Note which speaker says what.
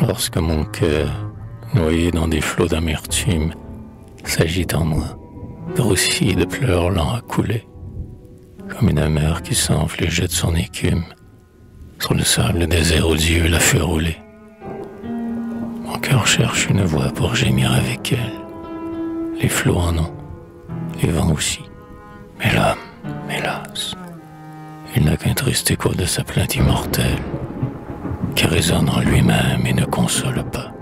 Speaker 1: lorsque mon cœur, noyé dans des flots d'amertume, s'agite en moi, grossi de pleurs lents à couler, comme une mer qui s'enfle et jette son écume sur le sable désert odieux la fait rouler. Mon cœur cherche une voix pour gémir avec elle. Les flots en ont, les vents aussi. Mais l'homme, hélas, il n'a qu'un triste écho de sa plainte immortelle qui résonne en lui-même et ne console pas.